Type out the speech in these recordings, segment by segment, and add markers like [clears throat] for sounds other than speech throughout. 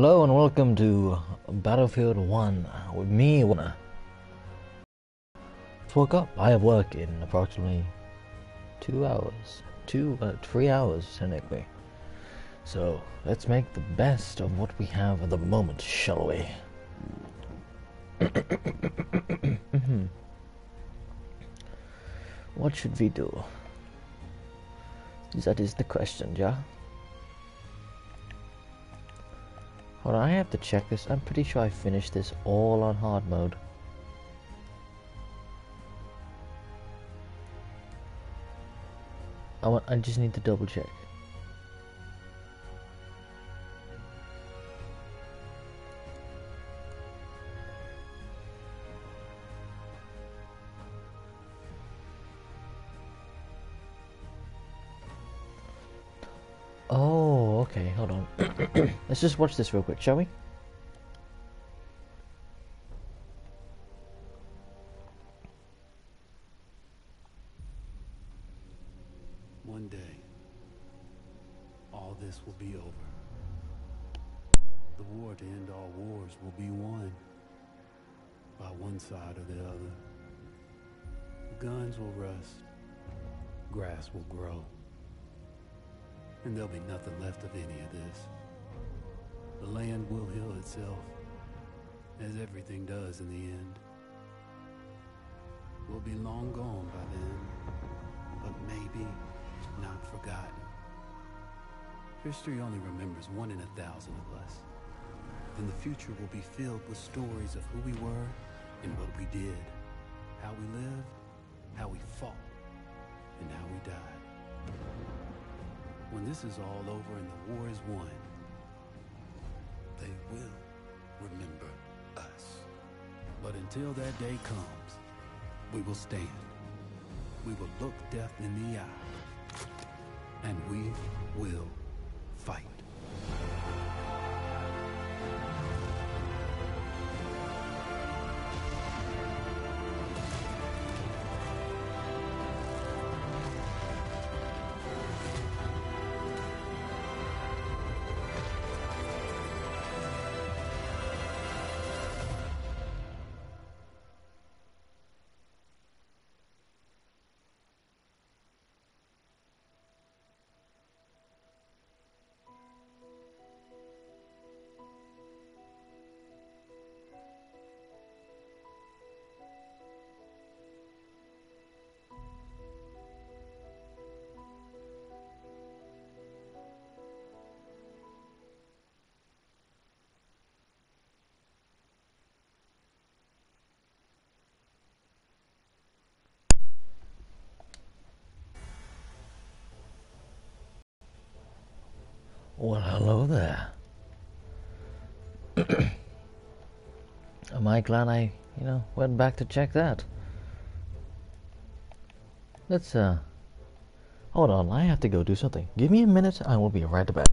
Hello and welcome to Battlefield 1 with me, Warner. Woke up. I have work in approximately two hours. Two, uh, three hours, technically. So, let's make the best of what we have at the moment, shall we? [coughs] [coughs] [coughs] what should we do? That is the question, yeah? Hold on, I have to check this. I'm pretty sure I finished this all on hard mode. I, want, I just need to double check. Let's just watch this real quick, shall we? Everything does in the end. We'll be long gone by then, but maybe not forgotten. History only remembers one in a thousand of us. Then the future will be filled with stories of who we were and what we did, how we lived, how we fought, and how we died. When this is all over and the war is won, they will remember. But until that day comes, we will stand. We will look death in the eye. And we will fight. Well, hello there. Am I glad I, you know, went back to check that? Let's, uh, hold on, I have to go do something. Give me a minute, I will be right back.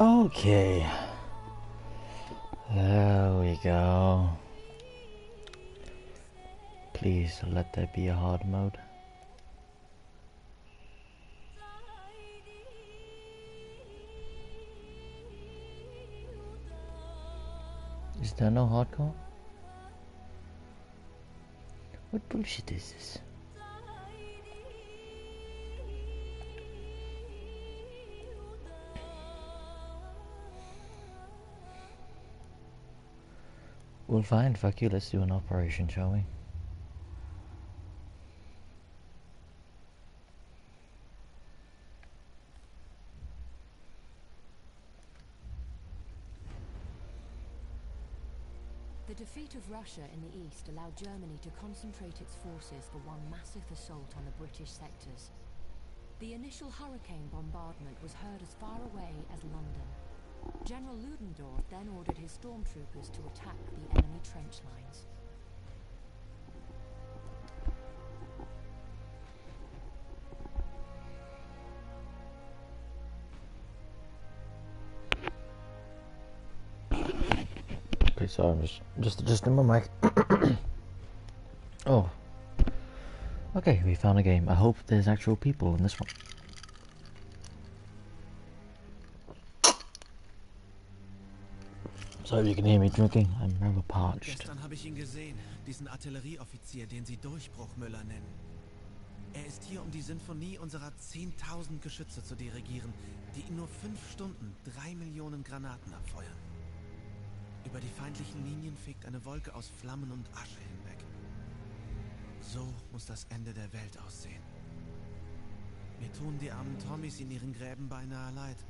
Okay. There we go. Please let there be a hard mode. Is there no hardcore? What bullshit is this? Well, fine, fuck you, let's do an operation, shall we? The defeat of Russia in the east allowed Germany to concentrate its forces for one massive assault on the British sectors. The initial hurricane bombardment was heard as far away as London. General Ludendorff then ordered his stormtroopers to attack the enemy trench lines. Okay, sorry, I'm just just adjusting my mic. [coughs] oh. Okay, we found a game. I hope there's actual people in this one. So you can hear me drinking. I'm rather parched. Gestern habe ich ihn gesehen, diesen Artillerieoffizier, den Sie Durchbruchmüller nennen. Er ist hier, um die Sinfonie unserer 10.000 Geschütze zu dirigieren, die in nur fünf Stunden drei Millionen Granaten abfeuern. Über die feindlichen Linien fegt eine Wolke aus Flammen und Asche hinweg. So muss das Ende der Welt aussehen. Mir tun die armen Tommys in ihren Gräben beinahe leid,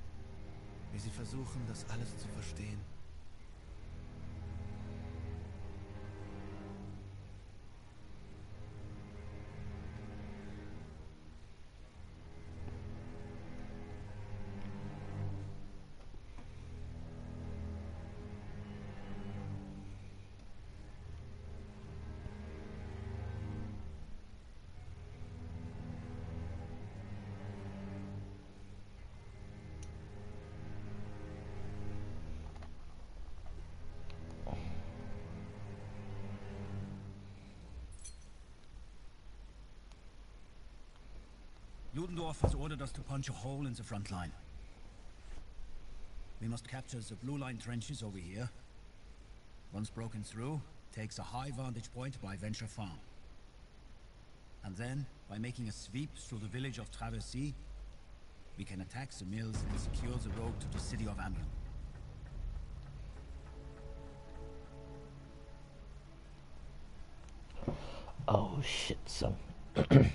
wie sie versuchen, das alles zu verstehen. Ludendorff has ordered us to punch a hole in the front line. We must capture the blue line trenches over here. Once broken through, takes a high vantage point by Venture Farm. And then, by making a sweep through the village of Travecy, we can attack the mills and secure the road to the city of Amiens. Oh shit, son. [clears throat]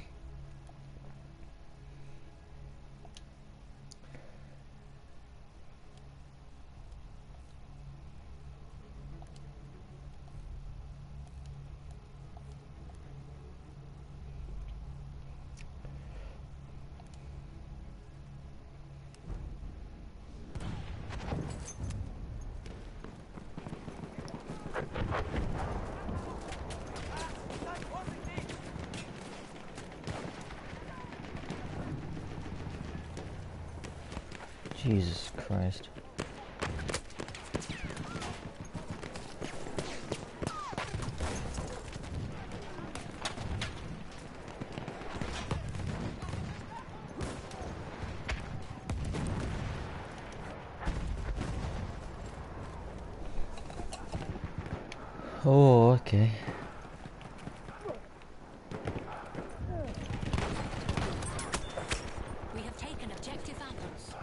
Jesus Christ. Oh, okay. We have taken objective apples.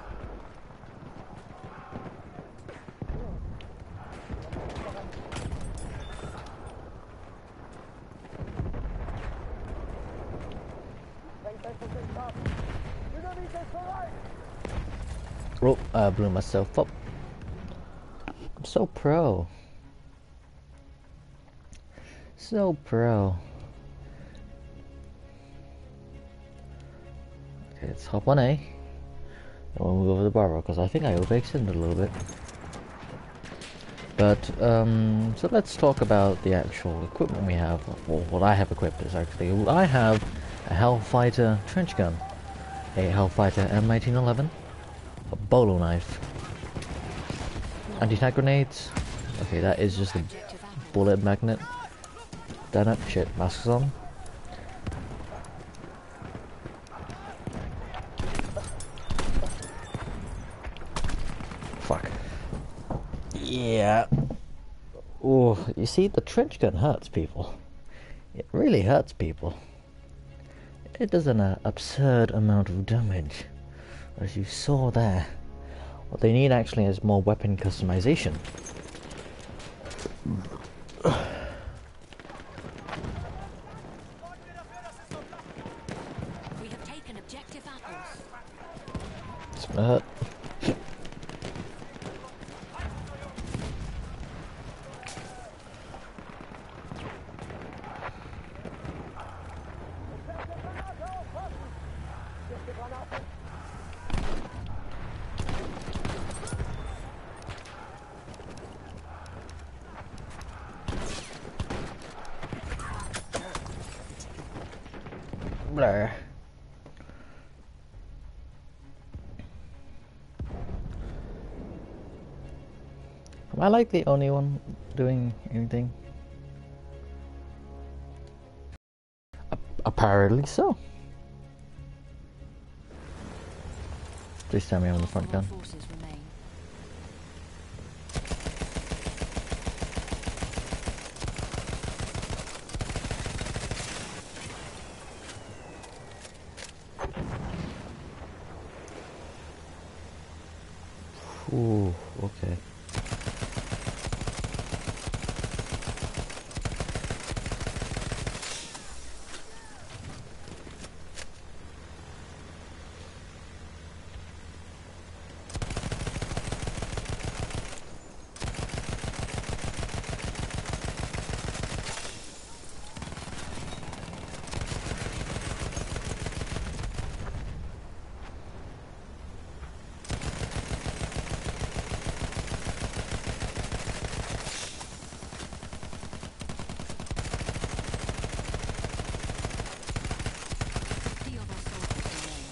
Oh, I blew myself up. I'm so pro. So pro. Okay, let's hop on A. And we'll move over to Bravo, because I think I overextended a little bit. But, um, so let's talk about the actual equipment we have. or what I have equipped is actually, I have a Hellfighter trench gun, a Hellfighter M1911, a bolo knife, anti-tank grenades. Okay, that is just a bullet magnet. Damn it, shit, masks on. Fuck. Yeah. Oh, you see, the trench gun hurts people. It really hurts people. It does an uh, absurd amount of damage, as you saw there. What they need actually is more weapon customization. We have taken objective apples. It's gonna hurt. Blur. Am I like the only one doing anything? A- apparently so. Please tell me I'm on the front gun. forces remain. Ooh, okay. Fifty of our soldiers remain.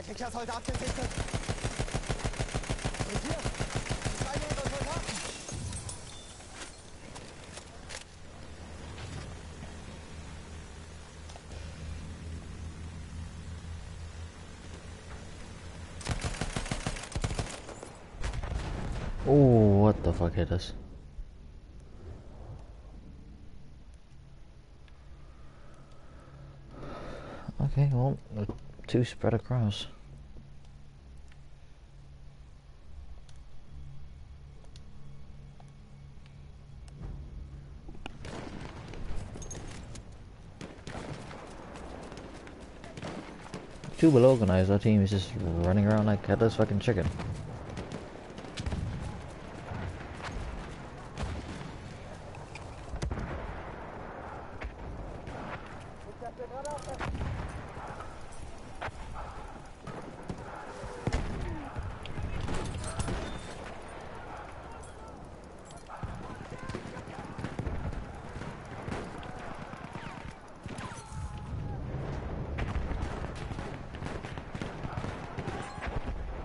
Feindlicher Soldat gesichtet. Und hier, zwei unserer Soldaten. Oh, what the fuck hit us? Okay, well, uh, two spread across. Too well organized, our team is just running around like headless fucking chicken.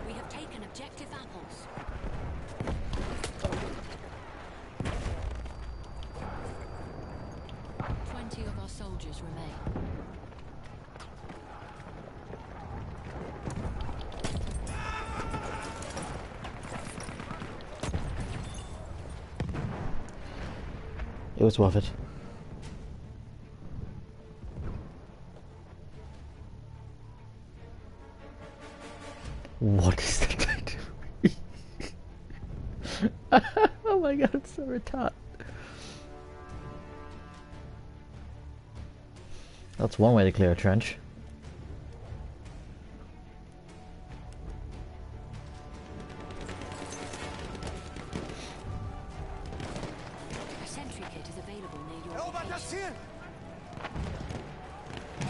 We have taken objective apples. Twenty of our soldiers remain. Worth it. What is that guy doing? [laughs] oh my god, it's so retarded. That's one way to clear a trench.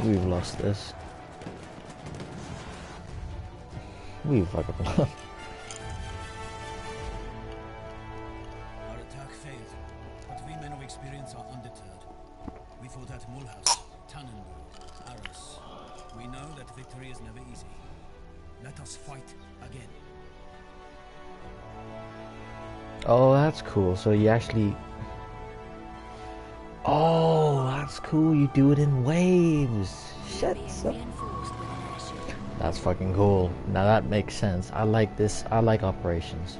We've lost this. We've fucking lost. Our attack failed, but we men of experience are undeterred. We fought at Mulhouse, Tannenberg, Arras. We know that victory is never easy. Let us fight again. Oh, that's cool. So you actually. You do it in waves. Shit. That's fucking cool. Now that makes sense. I like this. I like operations.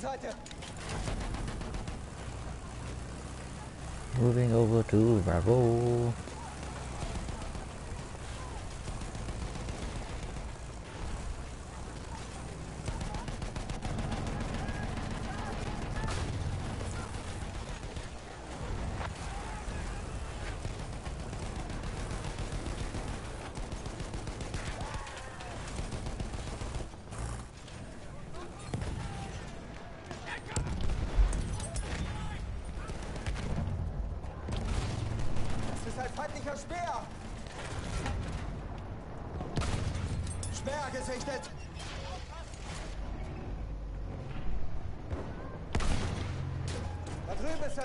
Von! Moving over to Bravo. Das ist ein feindlicher Speer! Speer gesichtet!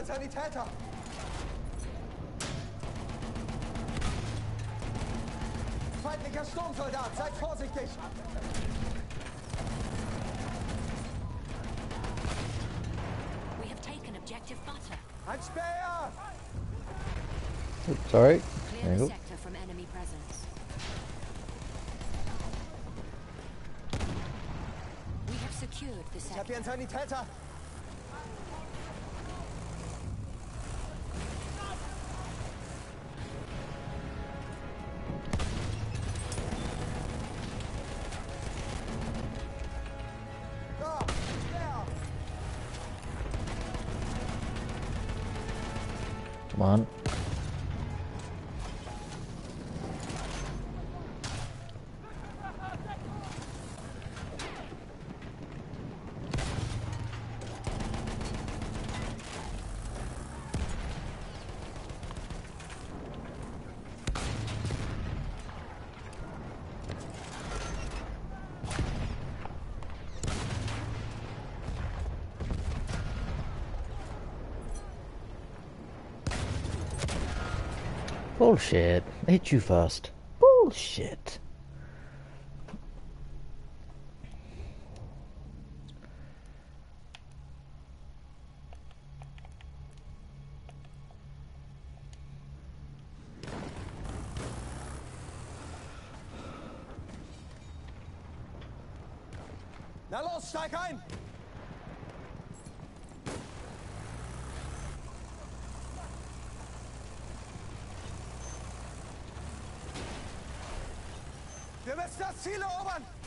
Da drüben ist ein Sanitäter! Feindlicher Sturmsoldat, seid vorsichtig! We have taken objective butter. Ein Speer! Oops, sorry. Clear There you the sector from enemy presence. We have secured the Ich hab hier einen Sanitäter! Bullshit. Hit you first. Bullshit. Na los, steig ein! Wir müssen das Ziel erobern!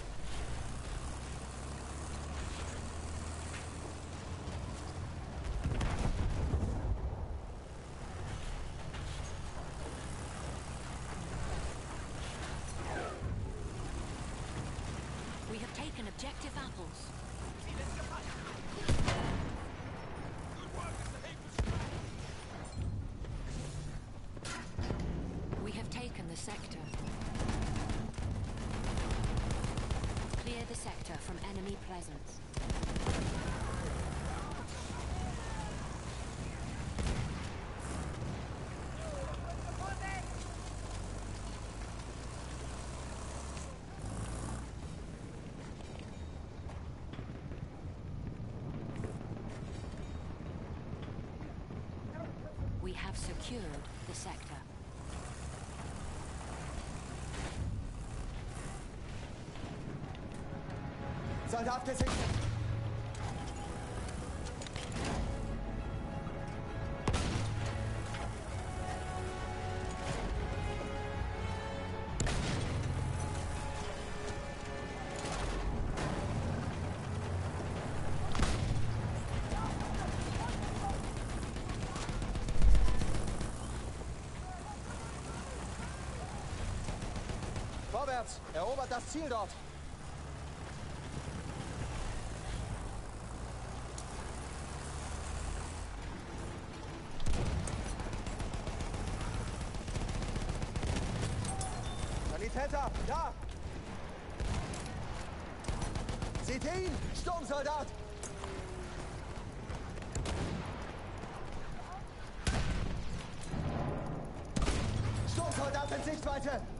Soldat gesichtet! Vorwärts! Erobert das Ziel dort! Sanitäter, da! Seht ihr ihn? Sturmsoldat! Sturmsoldat in Sichtweite!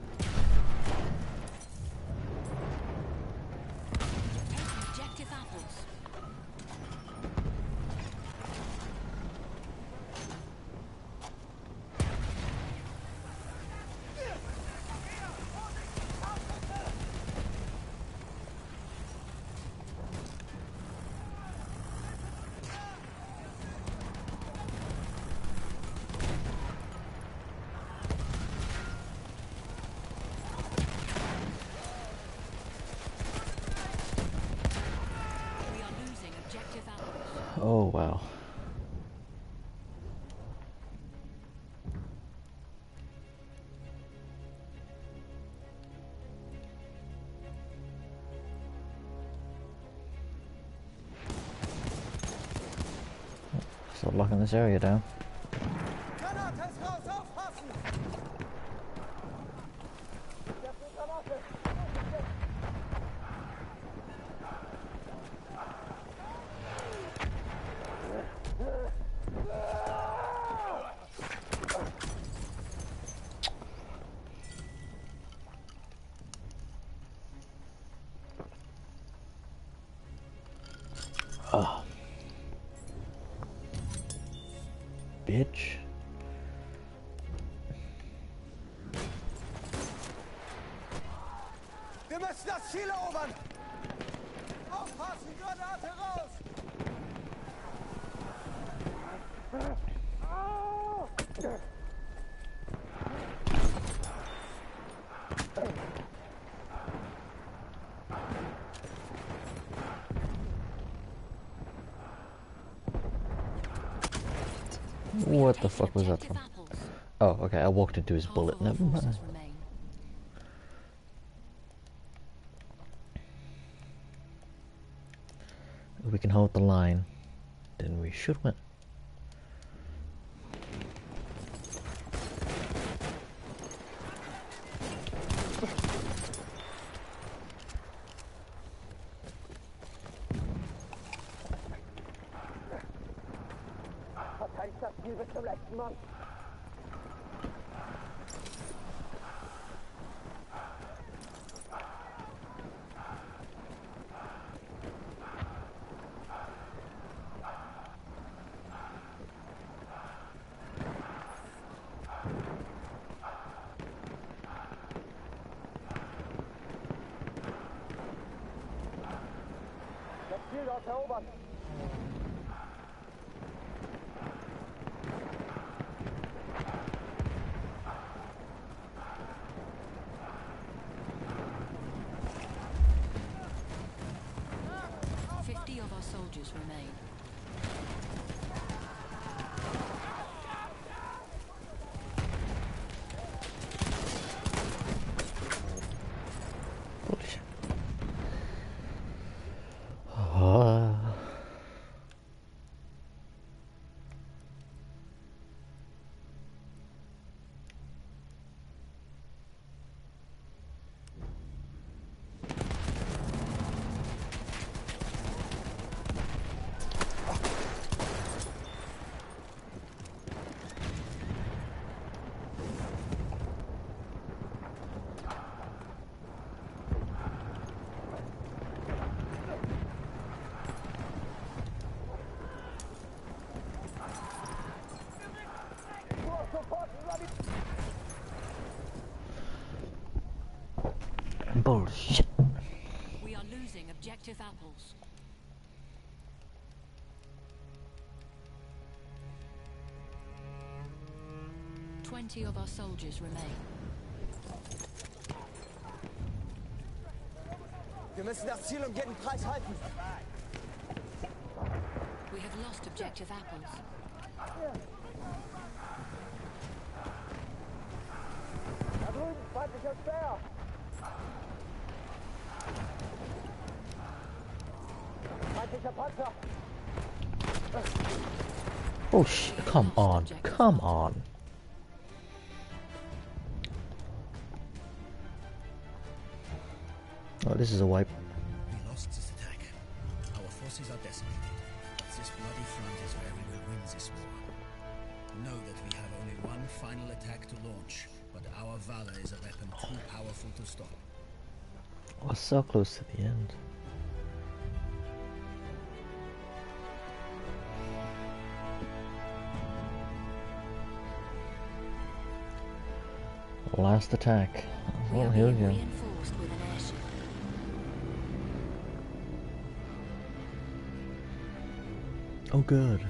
Locking this area down. Das Ziel erobern! Aufpassen, Granate raus! What the fuck was that from? Oh, okay, I walked into his bullet. Never mind. forces remain. If we can hold the line, then we should win. Objective apples. Twenty of our soldiers remain. Wir müssen das Ziel um jeden Preis halten. We have lost objective apples. Da drüben, feindlicher Speer. Feindlicher Panzer. Oh shit, come on, come on. Oh, this is a wipe. We lost this attack. Our forces are decimated. This bloody front is where we will win this war. Know that we have only one final attack to launch, but our valor is a weapon too powerful to stop. We're so close to the end. Last attack. Oh, here we go. reinforced with an airship. Oh, good.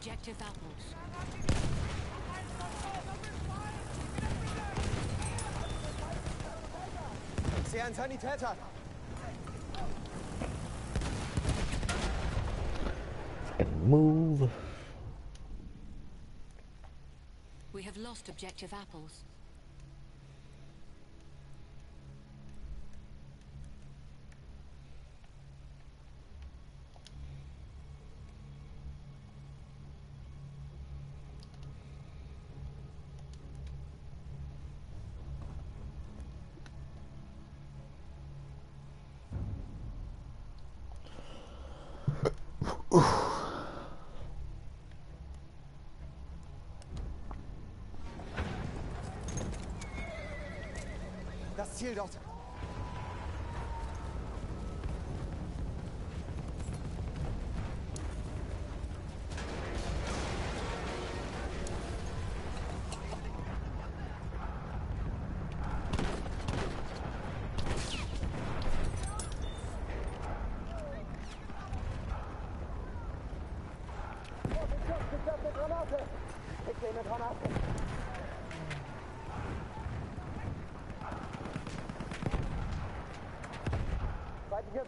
Objective apples. Ich sehe einen Sanitäter. And move. We have lost objective apples. Das Ziel dort.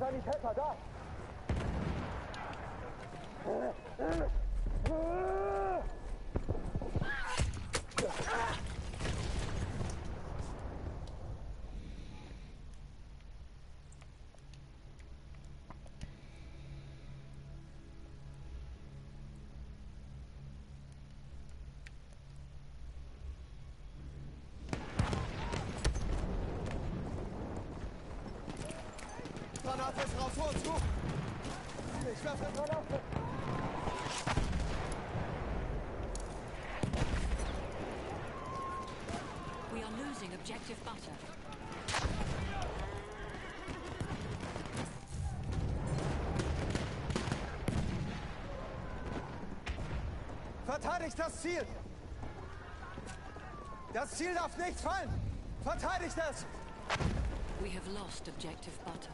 Feindlicher Sanitäter, da! Ist raus, vor uns, hoch! Ich werfe eine Granate! We are losing objective butter. Verteidigt das Ziel! Das Ziel darf nicht fallen! Verteidigt es! We have lost objective butter.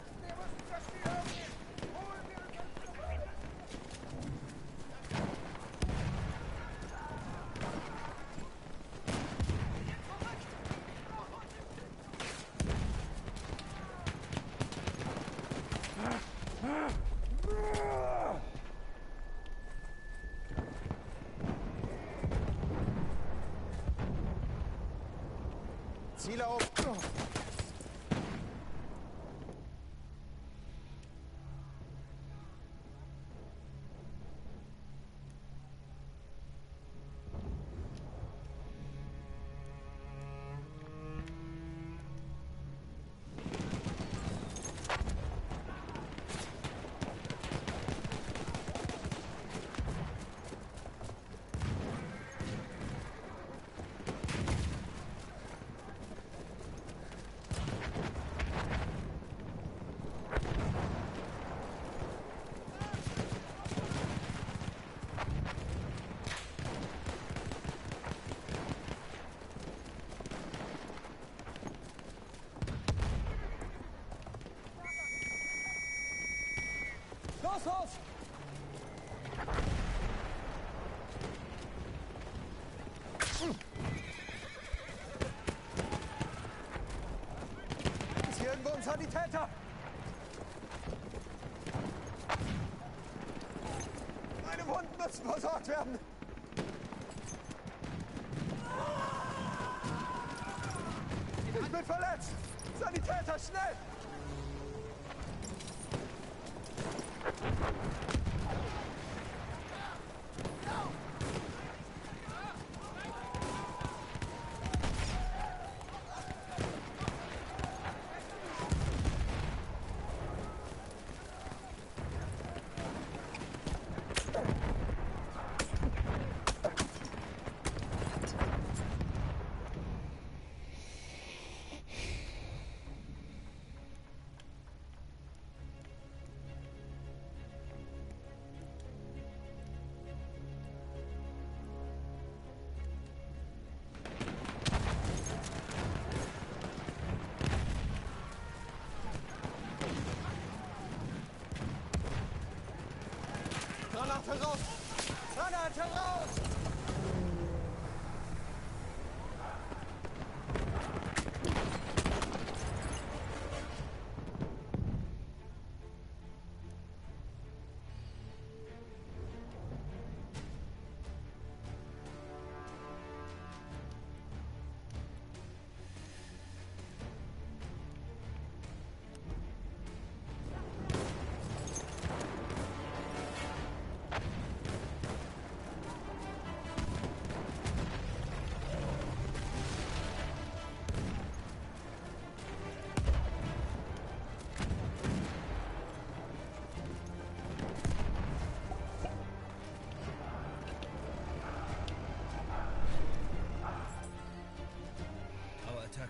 Ziele auf! Los! Ist hier irgendwo ein Sanitäter? Meine Wunden müssen versorgt werden. Ich bin verletzt. Sanitäter, schnell! Granate raus! Granate raus!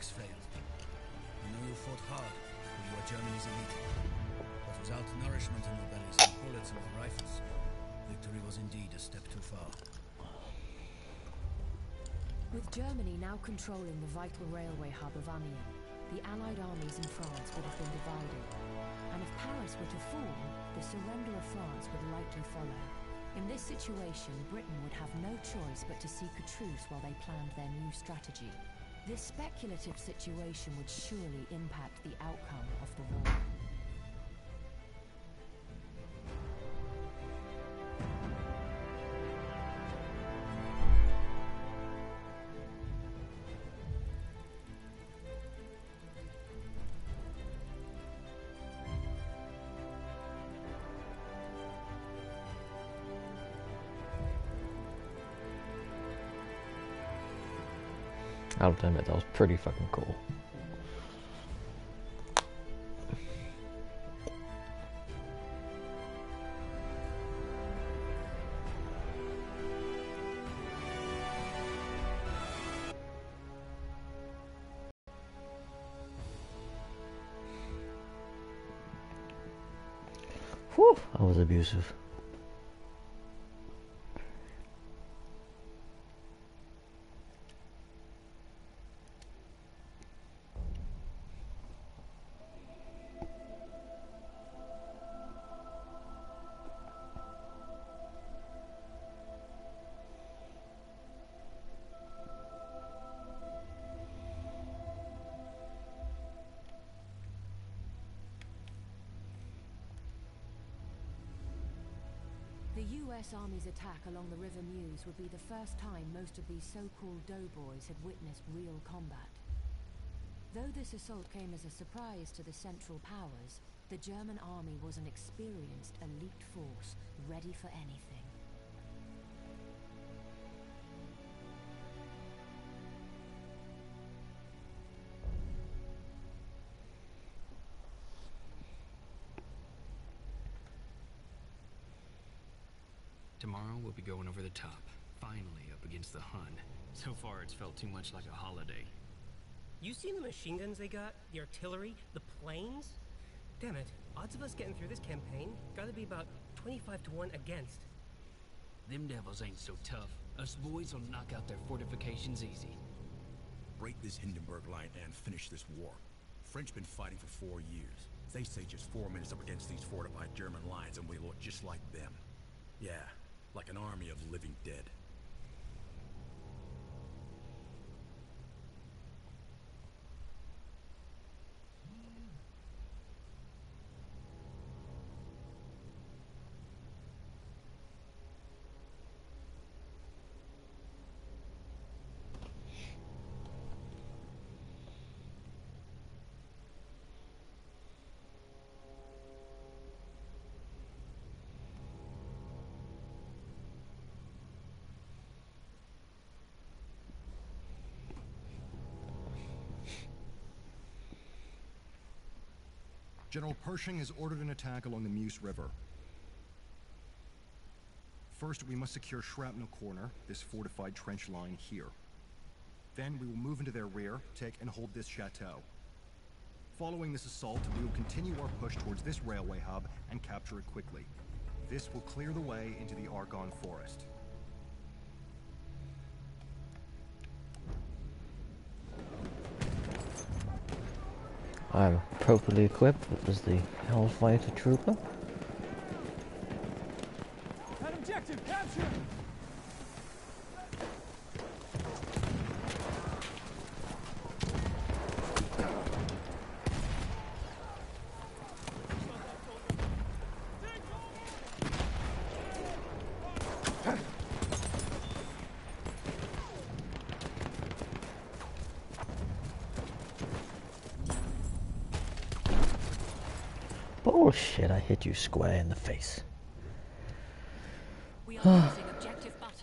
Attacks failed. I know you fought hard, but you are Germany's elite. But without nourishment in your bellies and bullets in your rifles, victory was indeed a step too far. With Germany now controlling the vital railway hub of Amiens, the Allied armies in France would have been divided. And if Paris were to fall, the surrender of France would likely follow. In this situation, Britain would have no choice but to seek a truce while they planned their new strategy. This speculative situation would surely impact the outcome That was pretty fucking cool. Whew, I was abusive. US Army's attack along the River Meuse would be the first time most of these so-called doughboys had witnessed real combat. Though this assault came as a surprise to the Central Powers, the German army was an experienced elite force, ready for anything. Tomorrow we'll be going over the top. Finally up against the Hun. So far it's felt too much like a holiday. You seen the machine guns they got? The artillery? The planes? Damn it. Odds of us getting through this campaign gotta be about 25 to 1 against. Them devils ain't so tough. Us boys will knock out their fortifications easy. Break this Hindenburg line and finish this war. French been fighting for four years. They say just four minutes up against these fortified German lines and we look just like them. Yeah, like an army of living dead. General Pershing has ordered an attack along the Meuse River. First, we must secure Shrapnel Corner, this fortified trench line here. Then we will move into their rear, take and hold this chateau. Following this assault, we will continue our push towards this railway hub and capture it quickly. This will clear the way into the Argonne Forest. I'm appropriately equipped as the Hellfighter Trooper. That objective, capture! Bullshit, I hit you square in the face. We are losing objective butter.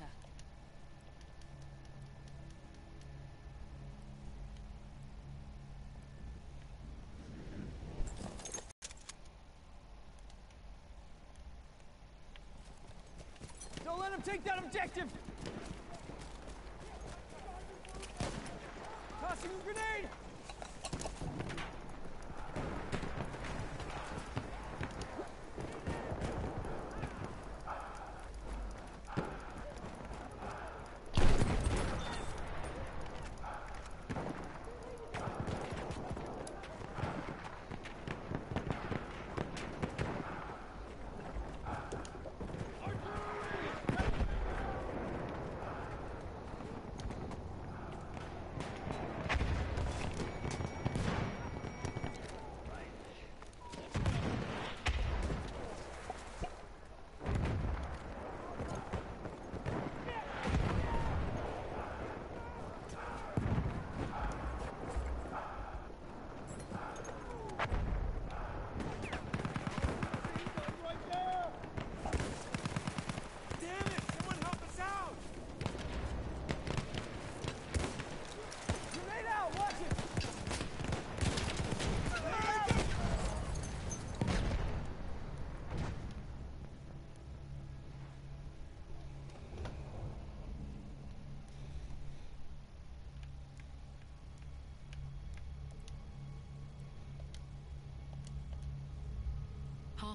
Don't let him take that objective! Tossing a grenade!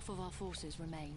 Half of our forces remain.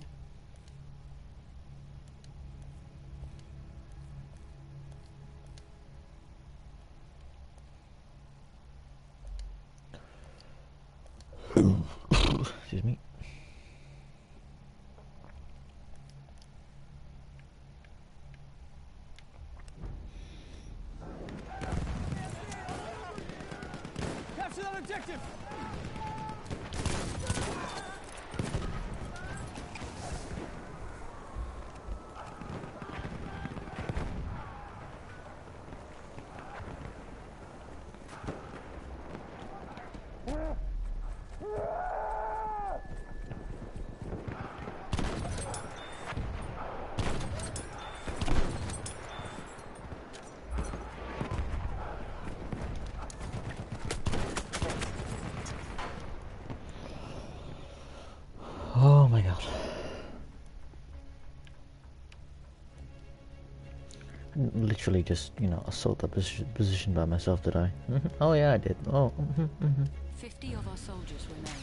Literally just, you know, assault the position, position by myself, did I? [laughs] oh yeah, I did. Oh. mhm, mhm. Fifty of our soldiers remain.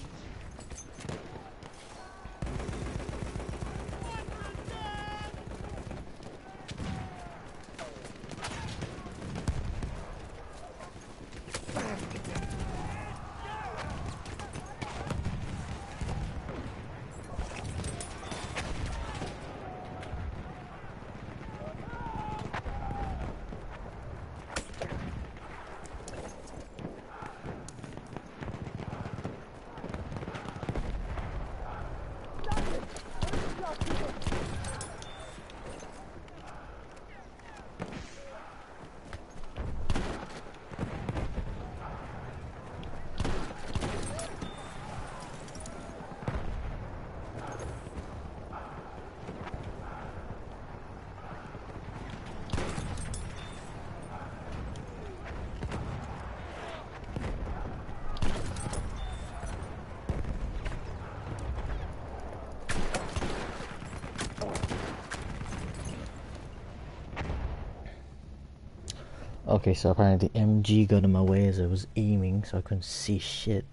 Okay, so apparently the MG got in my way as I was aiming, so I couldn't see shit.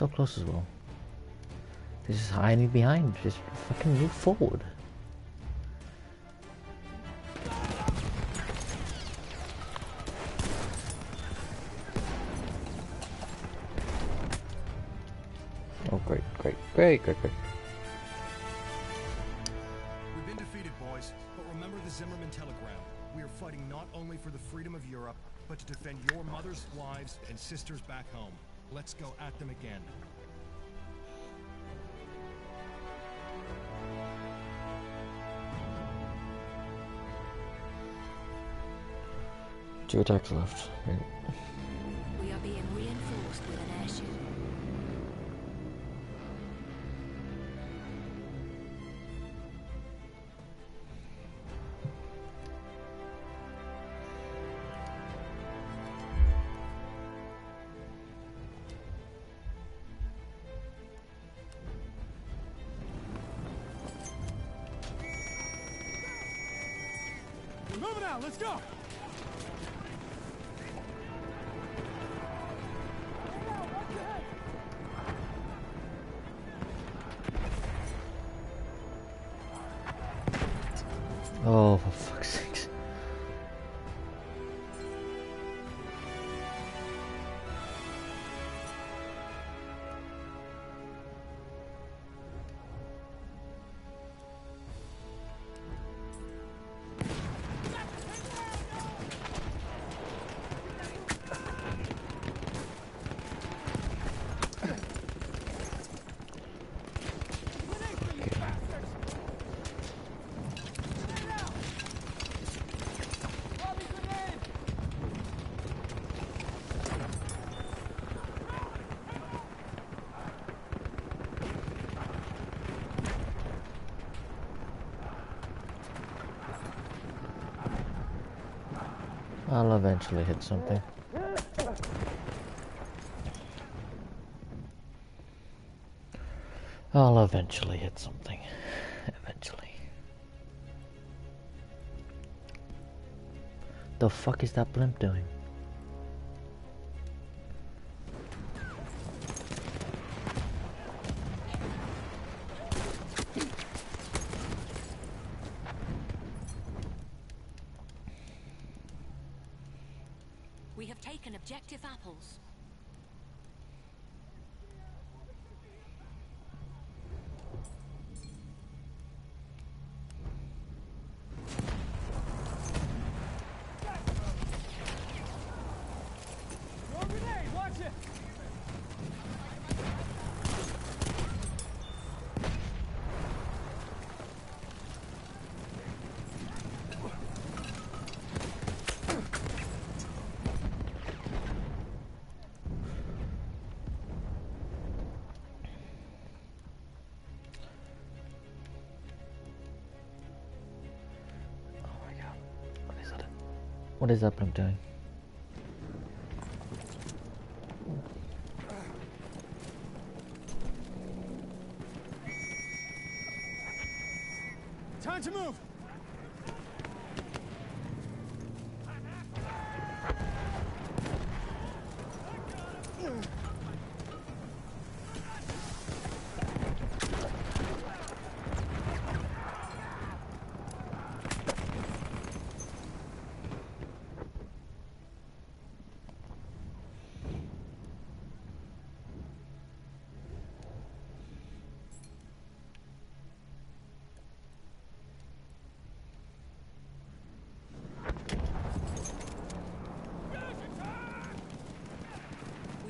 So close as well. They're just hiding behind. Just fucking move forward. Oh, great, great, great, great, great. We've been defeated, boys, but remember the Zimmermann telegram. We are fighting not only for the freedom of Europe, but to defend your mothers, wives, and sisters back home. Let's go at them again. Two attacks left. Great. I'll eventually hit something. I'll eventually hit something. Eventually. The fuck is that blimp doing? What is that blimp doing? Time to move!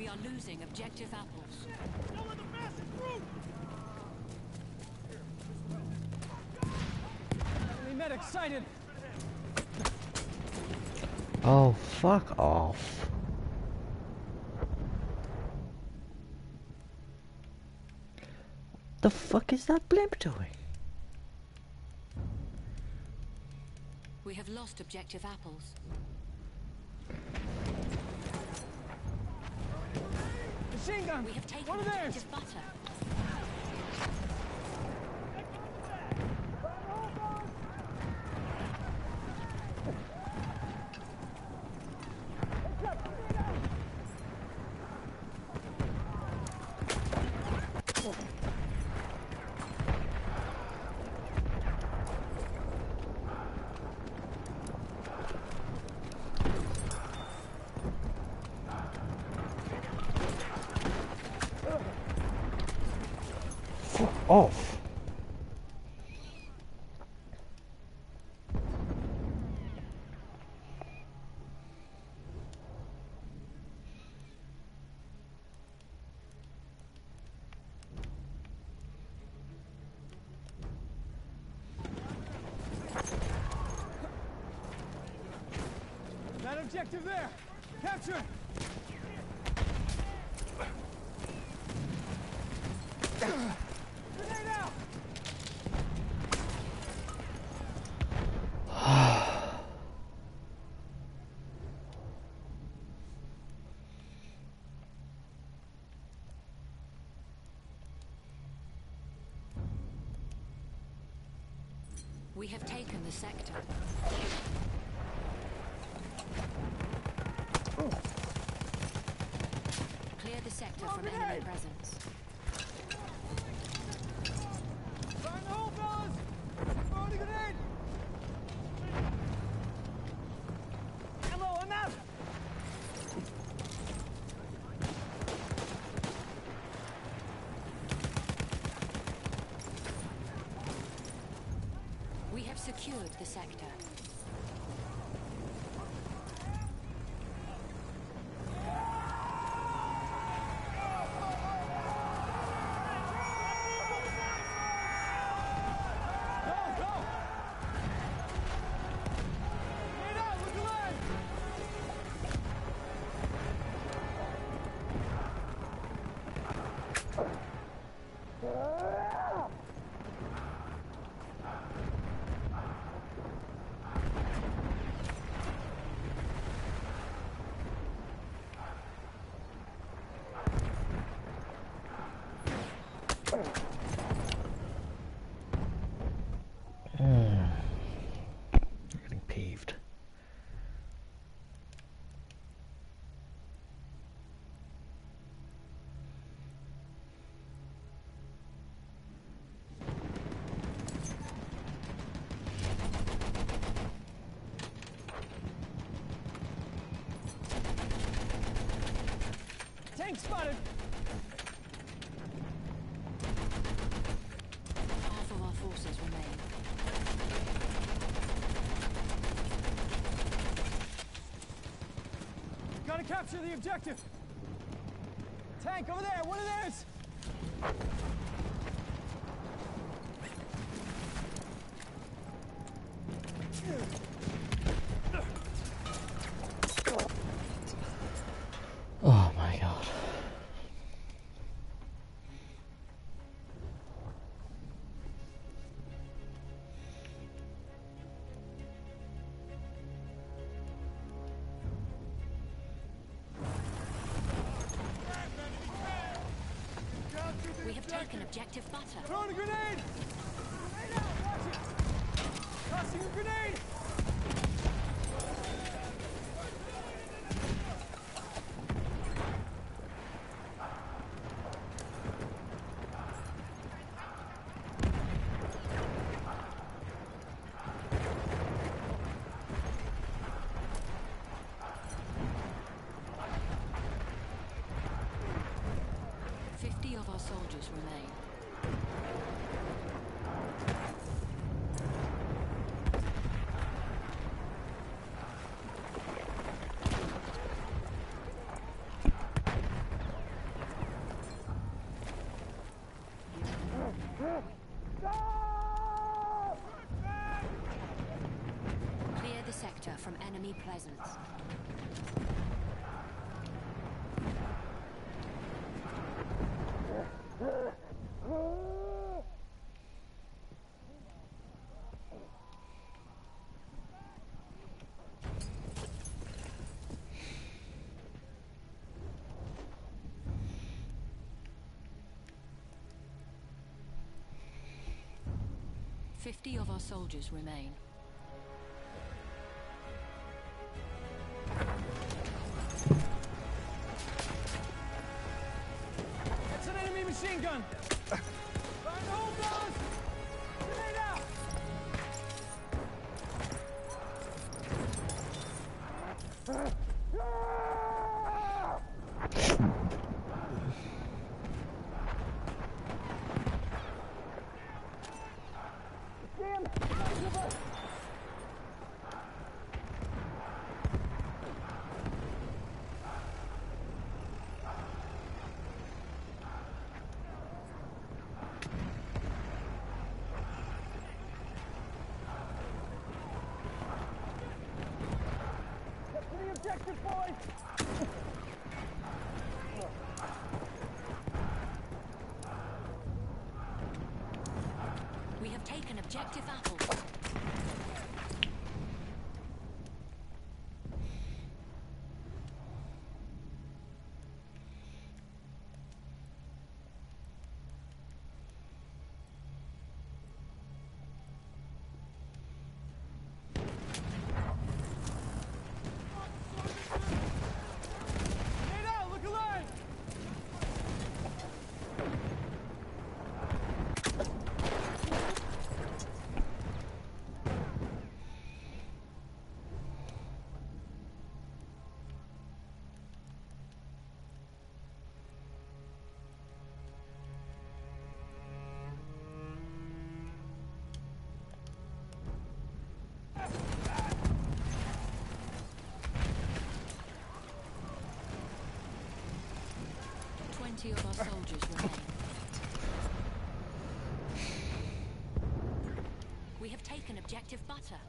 We are losing objective apples. Enemy medic sighted! Oh, fuck off. The fuck is that blimp doing? We have lost objective apples. Machine gun! We have taken One of theirs! butter. Fuck off. That objective there! Capture it! Grenade out! We have taken the sector. Oh. Clear the sector from enemy presence. Find the hole, fellas! Throwing a grenade! Ammo, I'm out! We have secured the sector. Spotted! Half of our forces remain. Gotta capture the objective! Tank over there, one of theirs! Oh objective butter. Throwing a grenade! Grenade out, watch it! Tossing a grenade! Fifty of our soldiers remain. Clear the sector from enemy presence. Fifty of our soldiers remain. Objective, boys! Twenty of our soldiers remain. We have taken objective butter.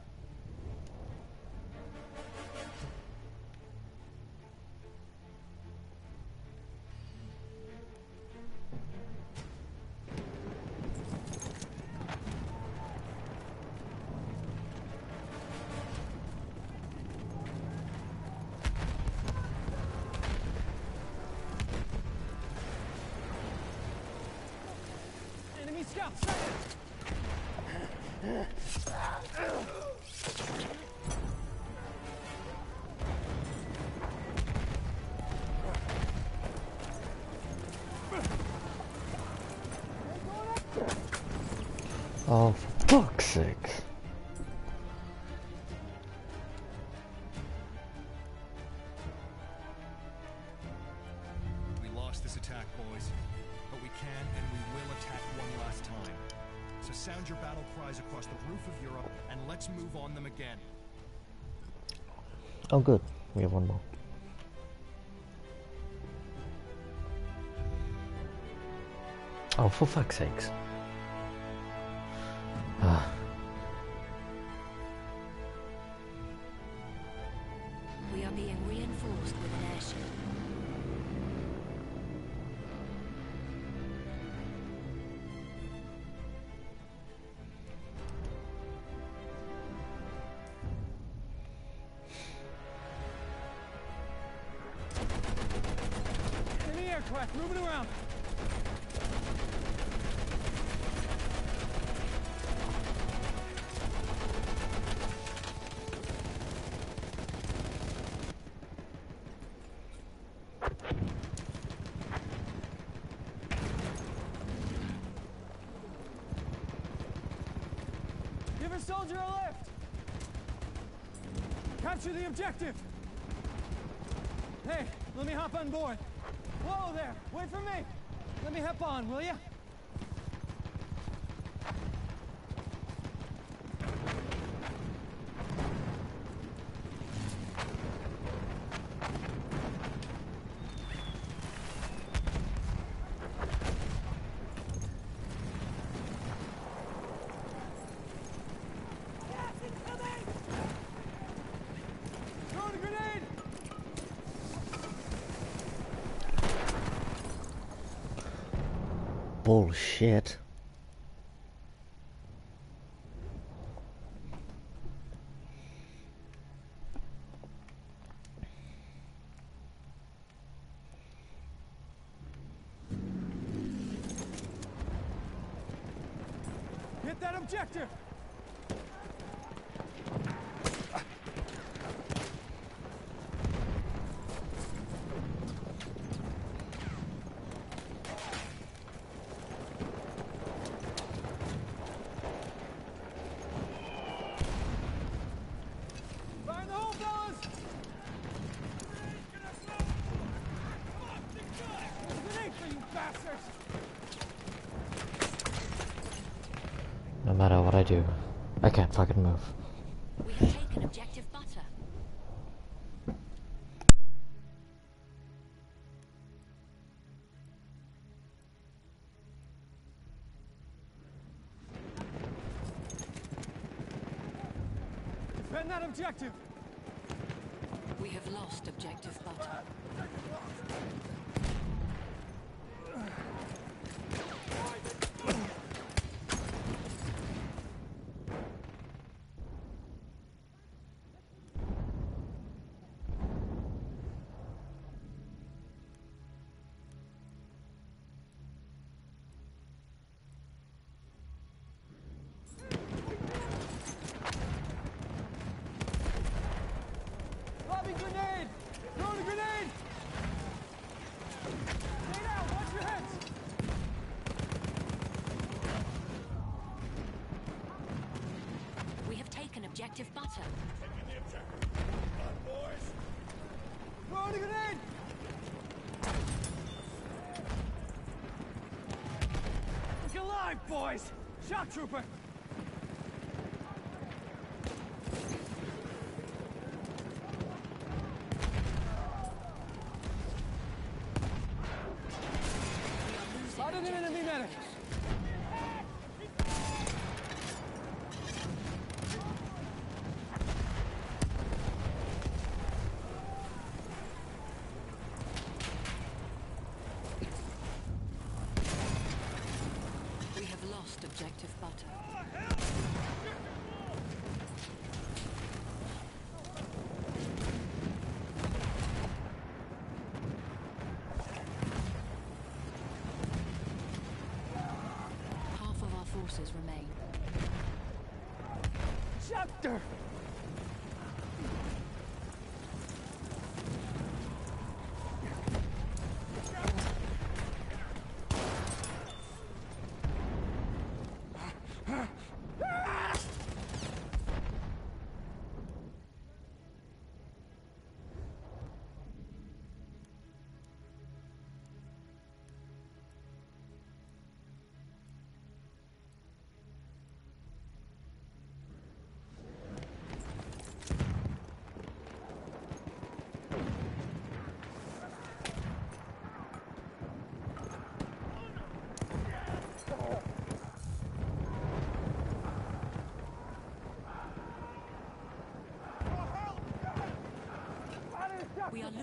Oh, good. We have one more. Oh, for fuck's sakes. Objective. Hey, let me hop on board. Whoa there, wait for me. Let me hop on, will ya? Throwing a grenade! Bullshit. Hit that objective! Fire in the hole, fellas! There's a grenade for you bastards! No matter what I do, I can't fucking move. We have taken objective butter. Defend that objective! We have lost objective butter. Objective butter. Throwing a grenade! Look alive, boys! Shock trooper! Spotted an enemy medic! We have lost objective. Half of our forces remain. Chapter!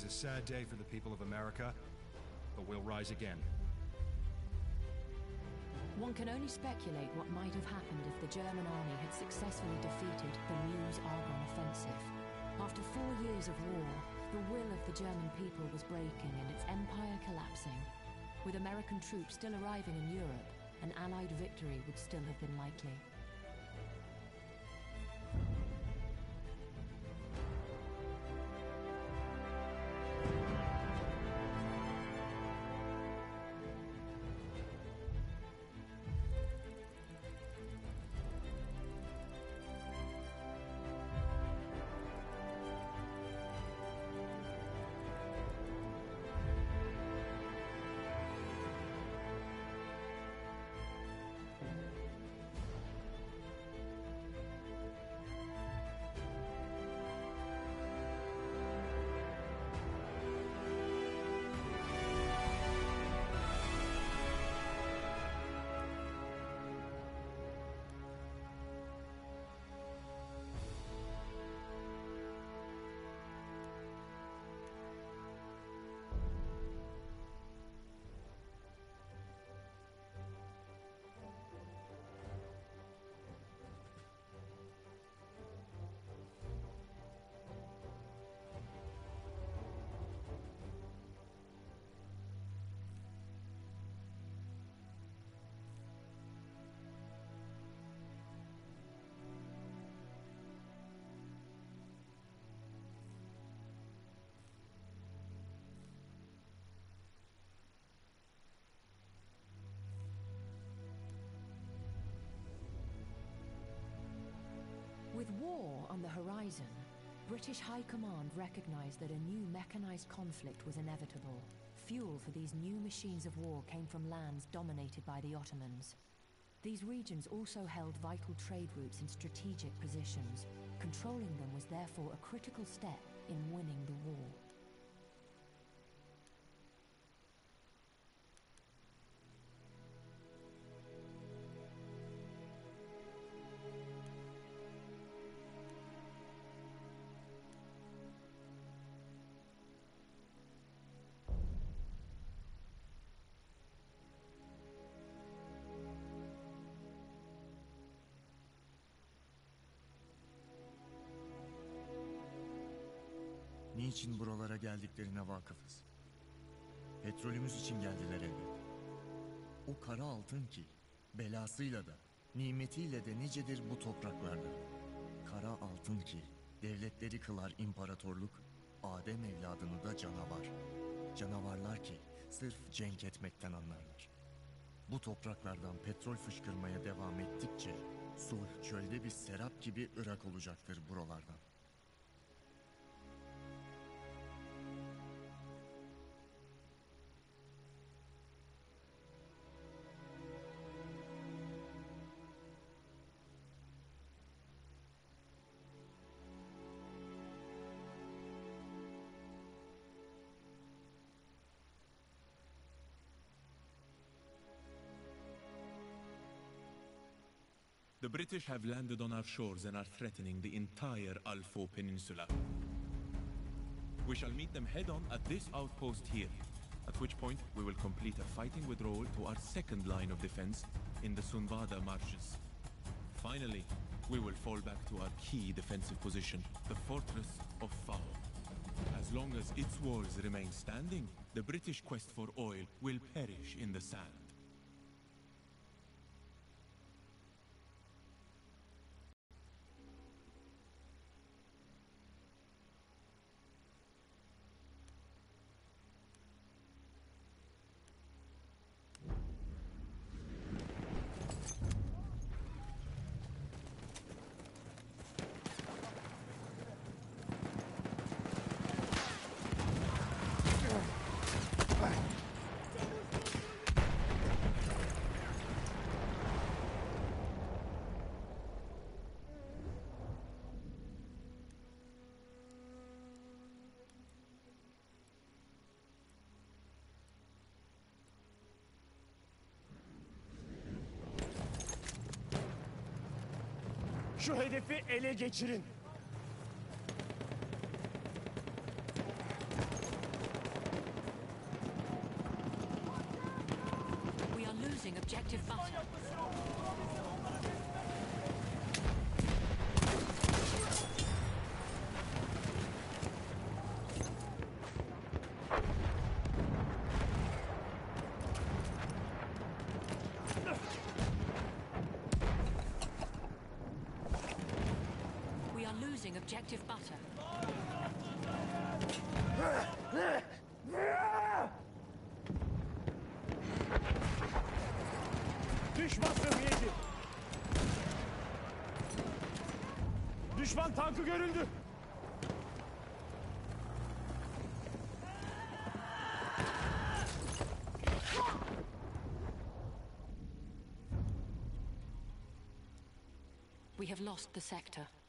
Is a sad day for the people of America, but we'll rise again. One can only speculate what might have happened if the German army had successfully defeated the Meuse-Argonne offensive. After four years of war, the will of the German people was breaking and its empire collapsing. With American troops still arriving in Europe, an Allied victory would still have been likely. On the horizon, British High Command recognized that a new mechanized conflict was inevitable. Fuel for these new machines of war came from lands dominated by the Ottomans. These regions also held vital trade routes in strategic positions. Controlling them was therefore a critical step in winning the war. Niçin buralara geldiklerine vakıfız. Petrolümüz için geldiler elbet. O kara altın ki belasıyla da nimetiyle de nicedir bu topraklarda. Kara altın ki devletleri kılar imparatorluk, Adem evladını da canavar. Canavarlar ki sırf cenk etmekten anlarlar. Bu topraklardan petrol fışkırmaya devam ettikçe sulh çölde bir serap gibi ırak olacaktır buralardan. British have landed on our shores and are threatening the entire Al-Faw Peninsula. We shall meet them head on at this outpost here, at which point we will complete a fighting withdrawal to our second line of defense in the Sunvada marshes. Finally, we will fall back to our key defensive position, the fortress of Fao. As long as its walls remain standing, the British quest for oil will perish in the sand. Şu hedefi ele geçirin. Düşman tankı görüldü. We have lost the sector.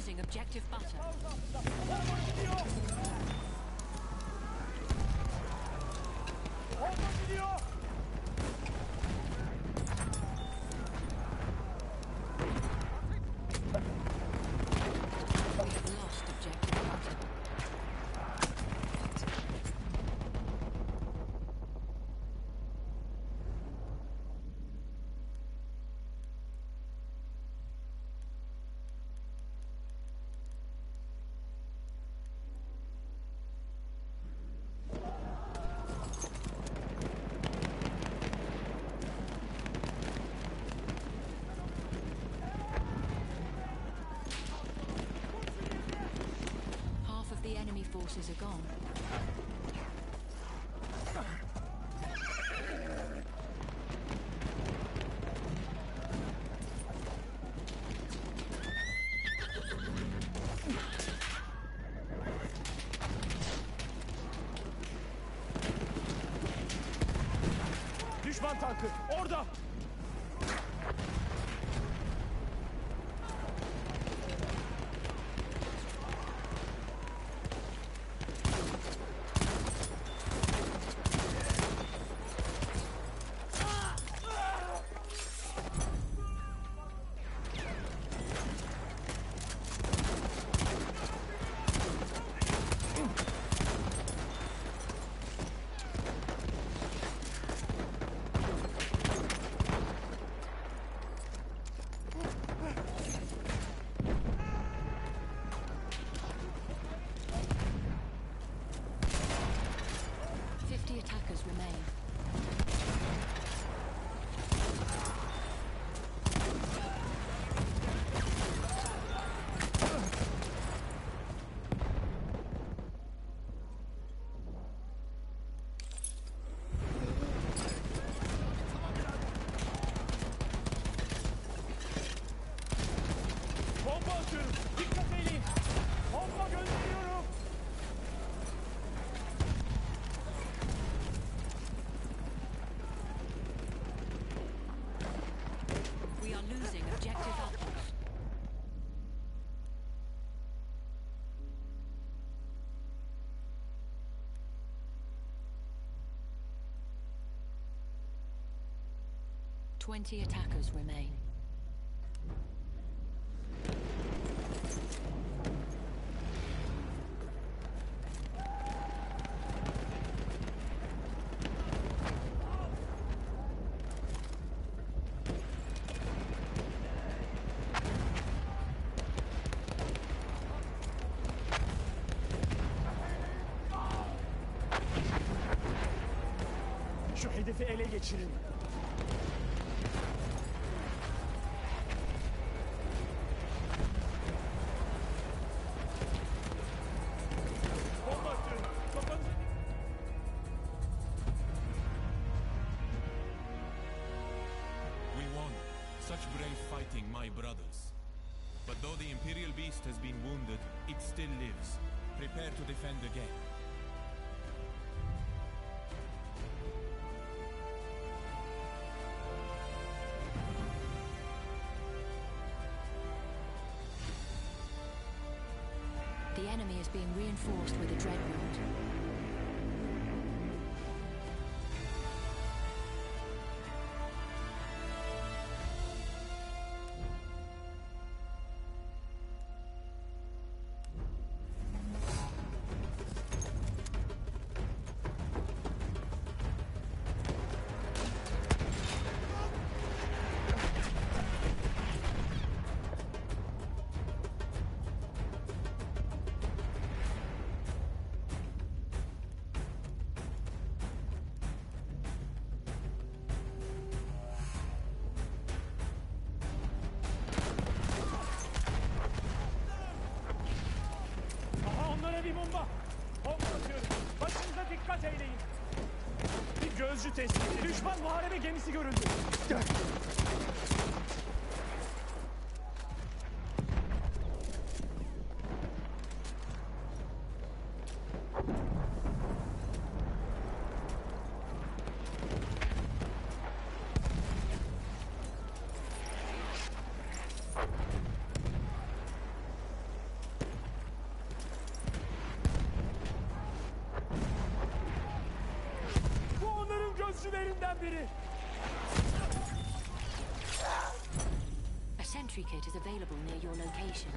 Losing objective butter. Forces are gone. Düşman tankı orada. 20 attackers remain. Şu hedefi ele geçirin. My brothers. But though the Imperial Beast has been wounded, it still lives. Prepare to defend again. The enemy is being reinforced with a dreadnought. Birisi görüldü. Gel. gözcülerinden biri. Sentry kit is available near your location.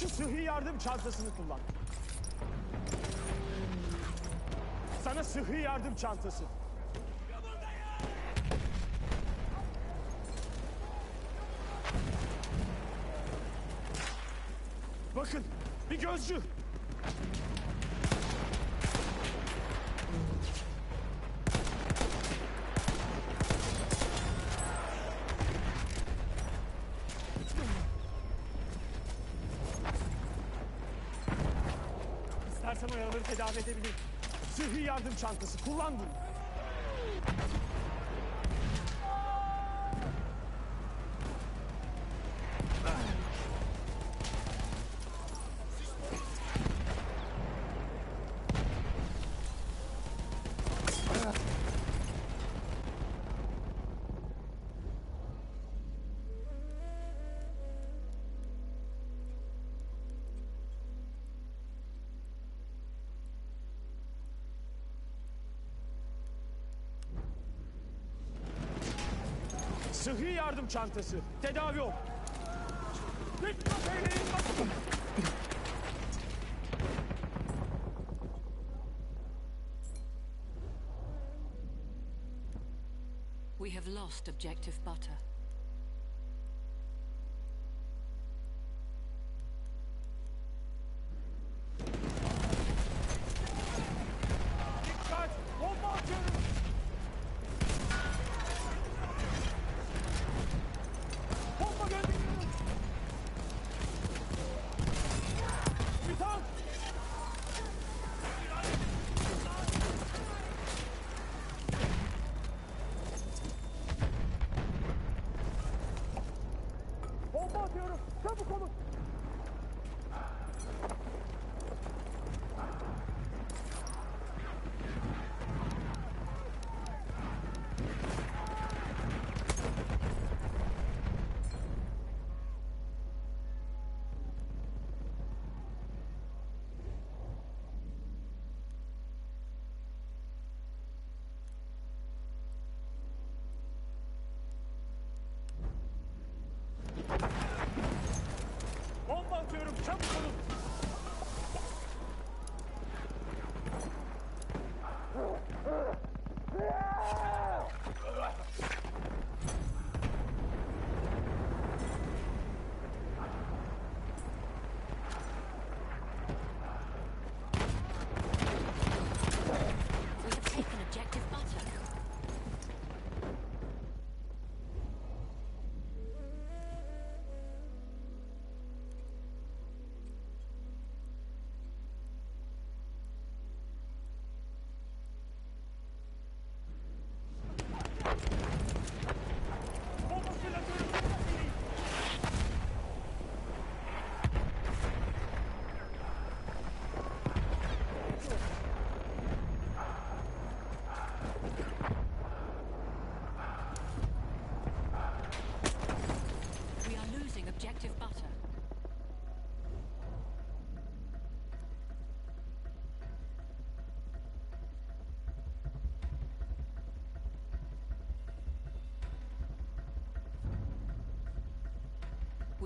Şu sıhhi yardım çantasını kullan. Sana sıhhi yardım çantası. Bakın bir gözcü. Yaraları tedavi edebilirim. Sıhhi yardım çantası kullan bunu. Sıhhi yardım çantası. Tedavi ol. We have lost objective butter.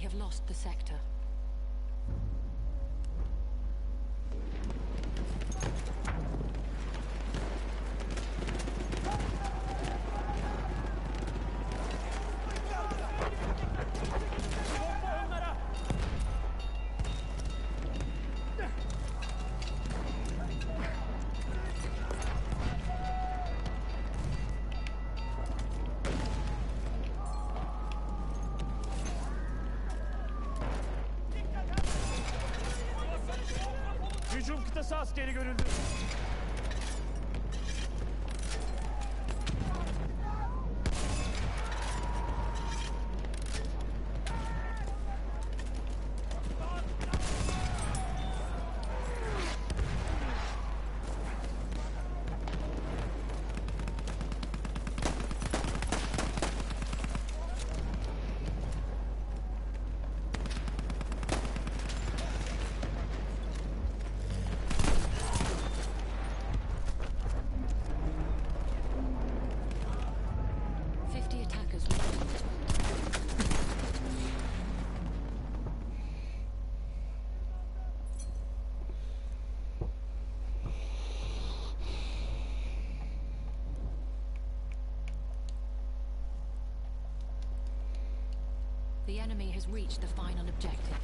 We have lost the sector. arkası askeri görüldü. The enemy has reached the final objective.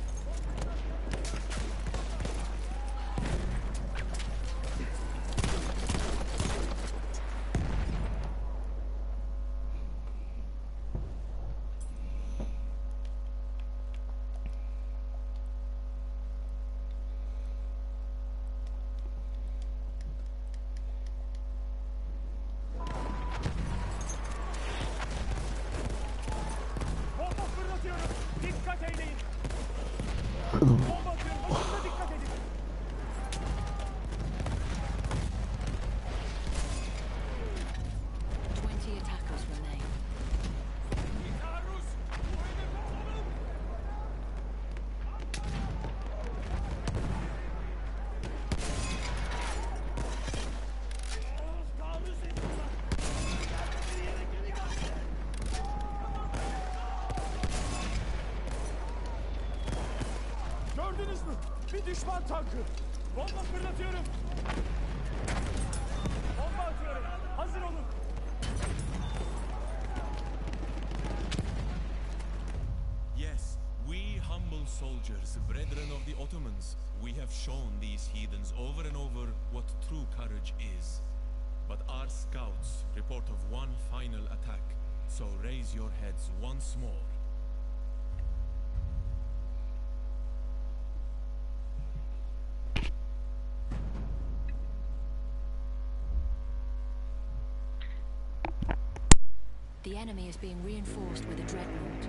Bomba fırlatıyorum. Dikkat eyleyin. Bomba atıyorum. Başına dikkat edin. Twenty attackers remain. Gördünüz mü? Bir düşman tankı. Bomba fırlatıyorum. Bomba atıyorum. Hazır olun. Yes, we humble soldiers, brethren of the Ottomans, we have shown these heathens over and over what true courage is. But our scouts report of one final attack, so raise your heads once more. The enemy is being reinforced with a dreadnought.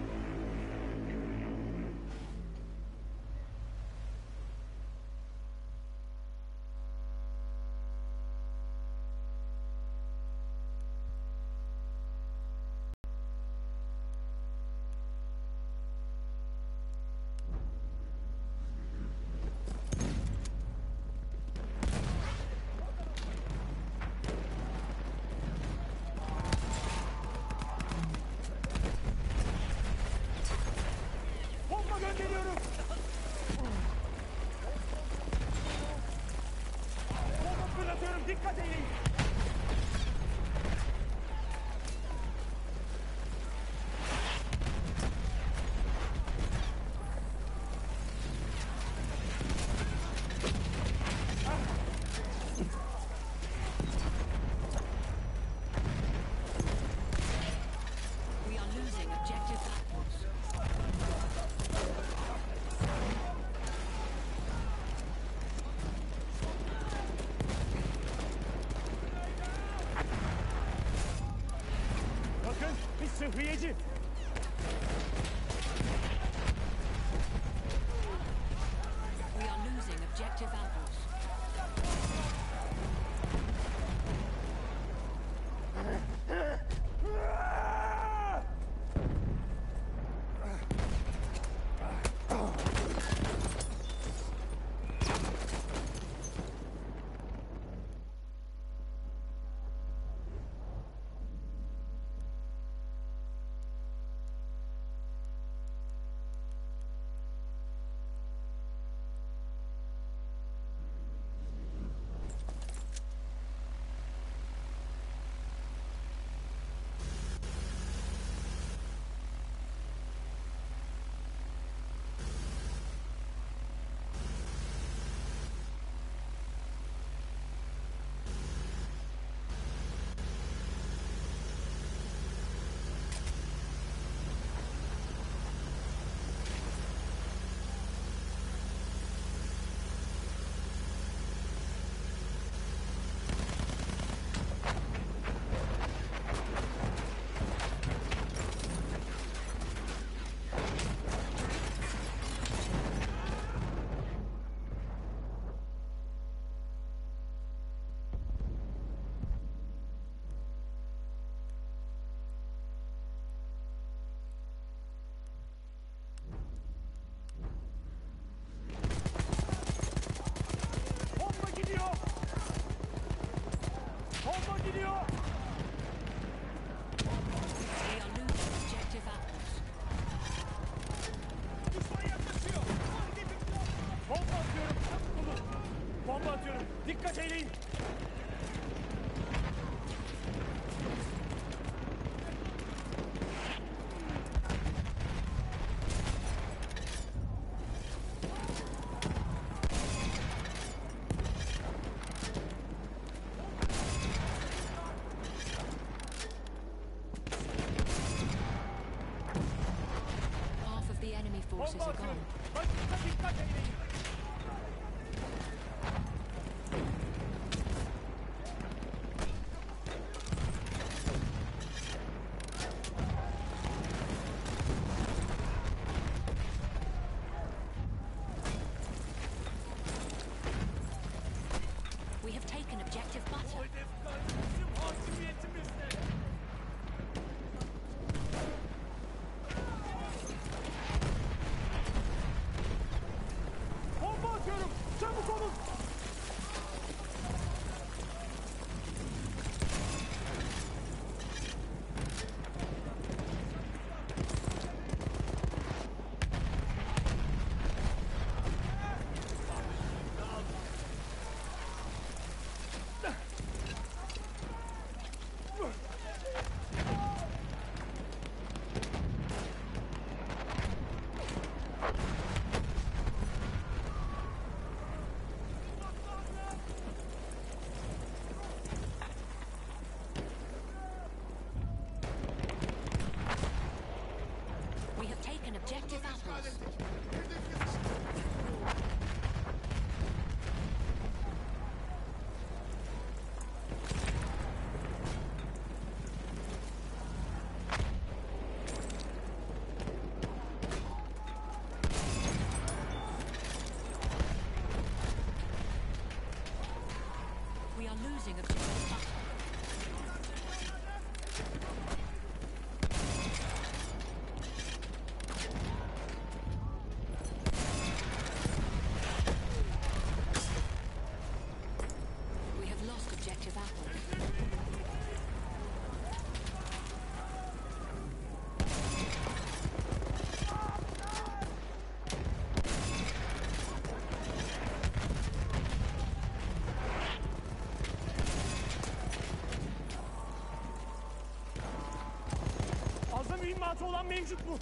olan mevcut mu?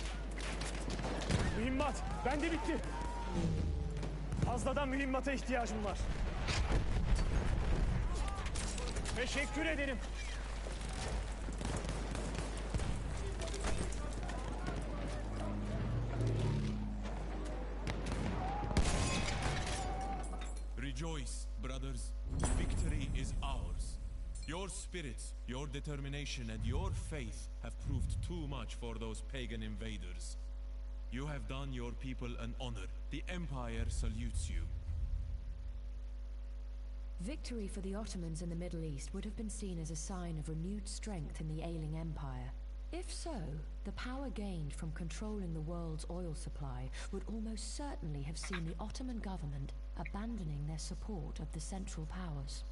Mühimmat bende bitti. Fazladan mühimmata ihtiyacım var. Teşekkür ederim. Determination, and your faith have proved too much for those pagan invaders. You have done your people an honor. The Empire salutes you. Victory for the Ottomans in the Middle East would have been seen as a sign of renewed strength in the ailing empire. If so, the power gained from controlling the world's oil supply would almost certainly have seen the Ottoman government abandoning their support of the Central Powers.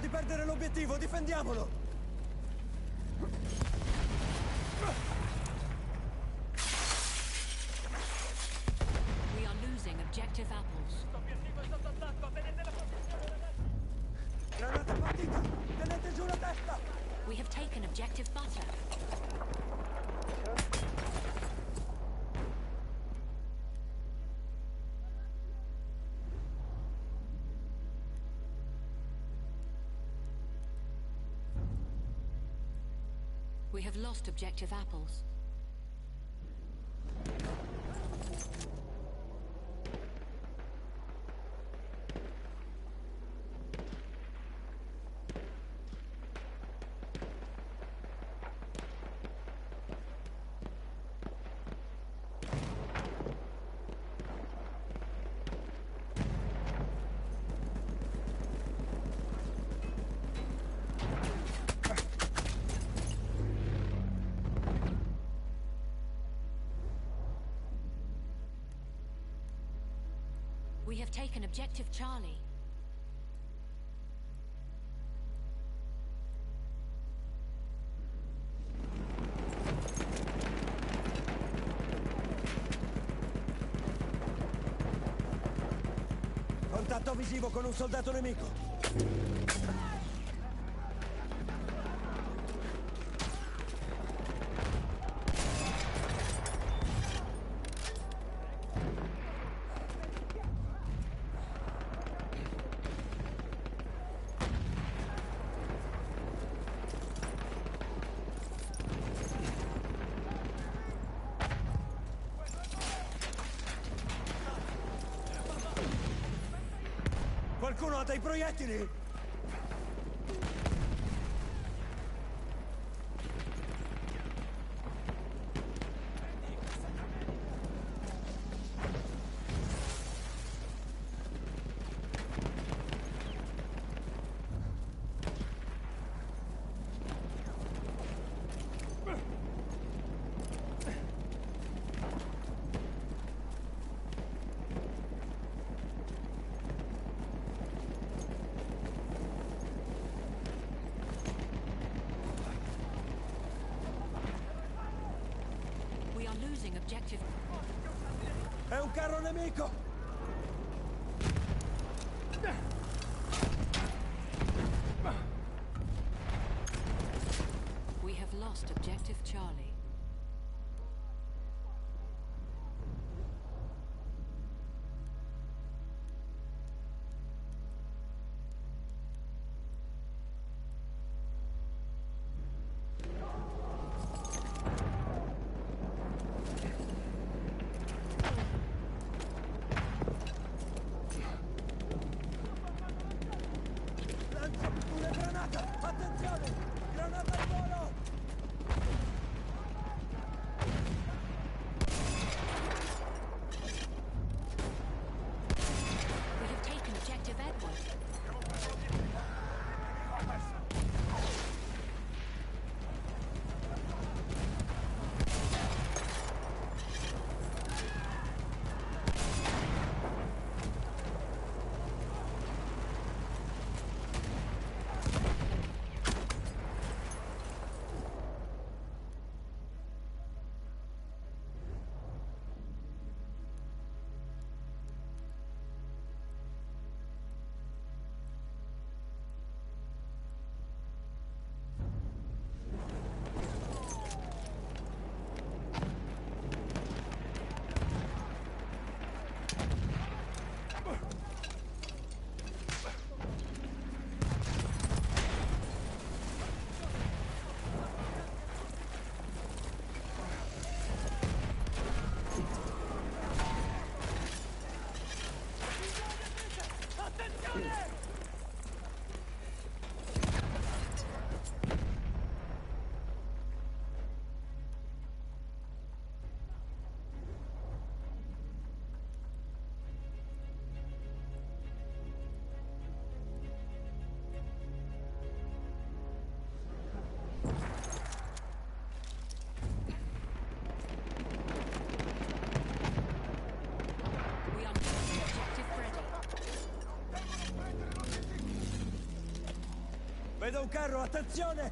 Di perdere l'obiettivo, difendiamolo! Have lost objective apples. Have taken objective Charlie. Contatto visivo con un soldato nemico! Qualcuno ha dei proiettili? We are losing objective. È carro nemico! Vedo un carro, attenzione!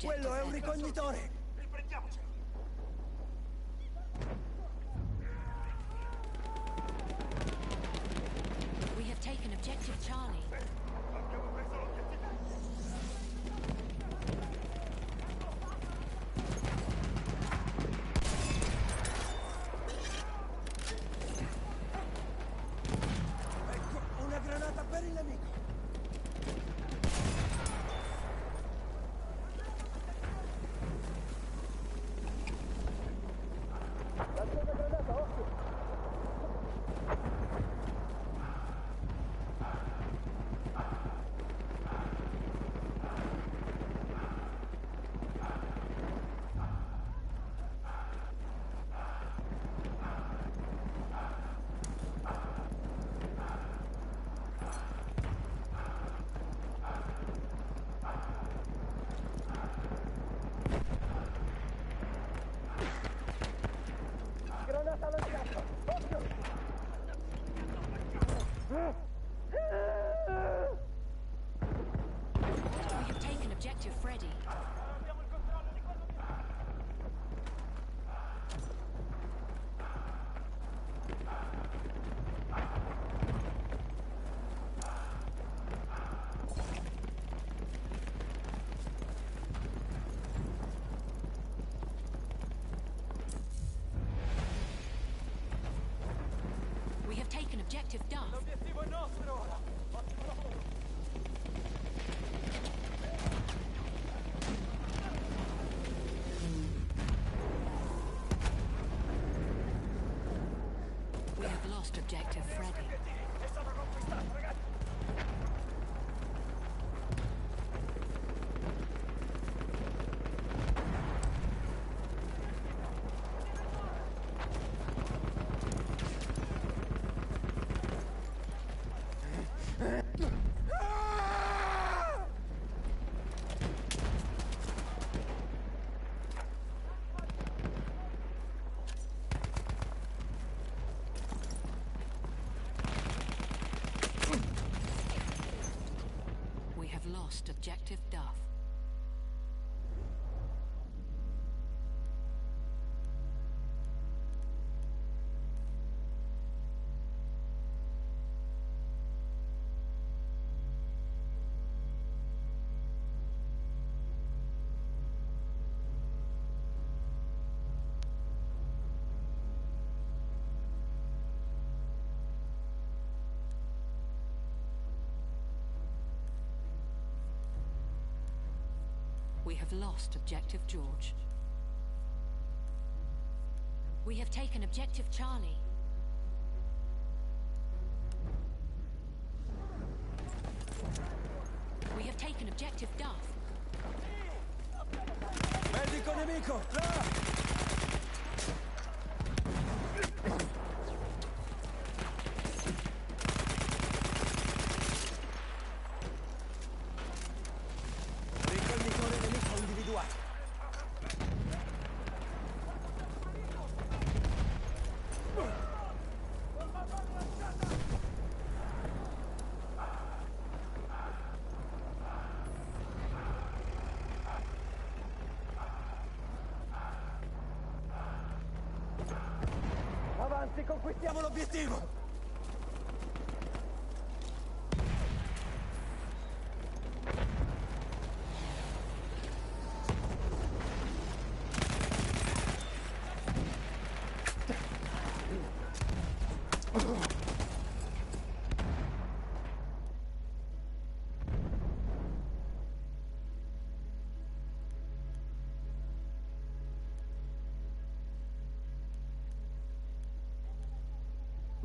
Quello è un ricognitore! Objective done. Lost Objective Duff. We have lost Objective George. We have taken Objective Charlie. Avanti, conquistiamo l'obiettivo!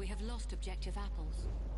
Have lost Objective Apples.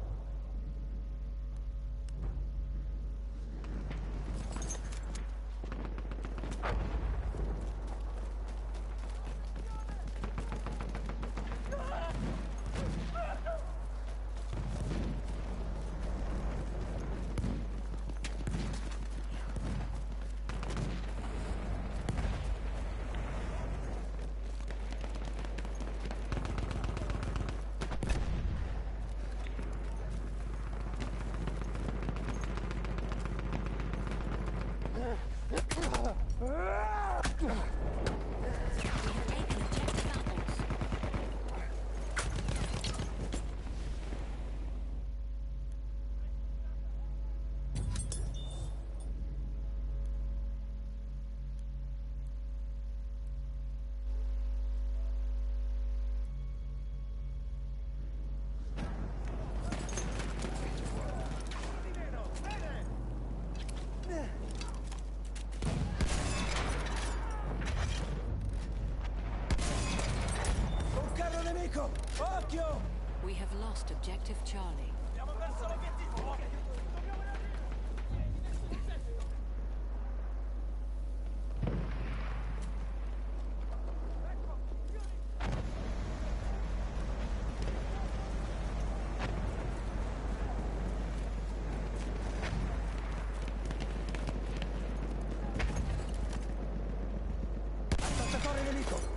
Nemico! Occhio! We have lost Objective Charlie. Andiamo verso l'obiettivo!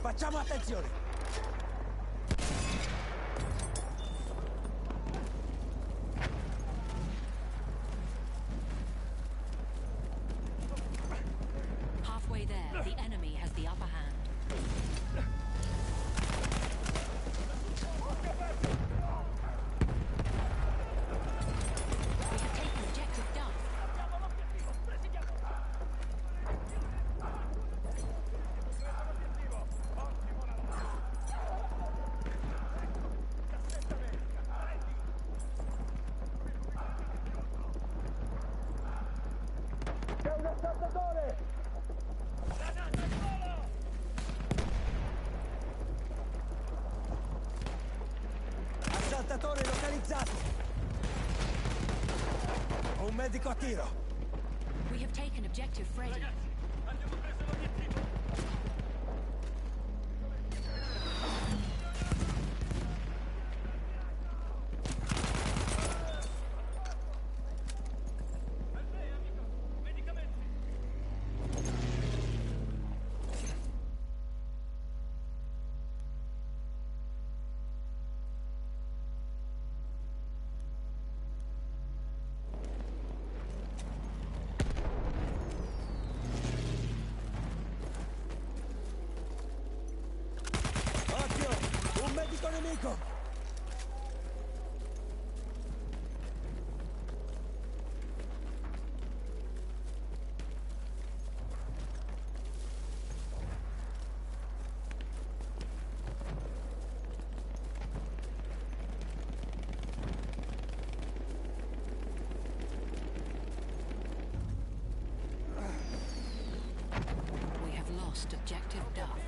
Facciamo attenzione! Assaltatore localizzato! Ho un medico a tiro! We have taken Objective Freddy. Objective Duff.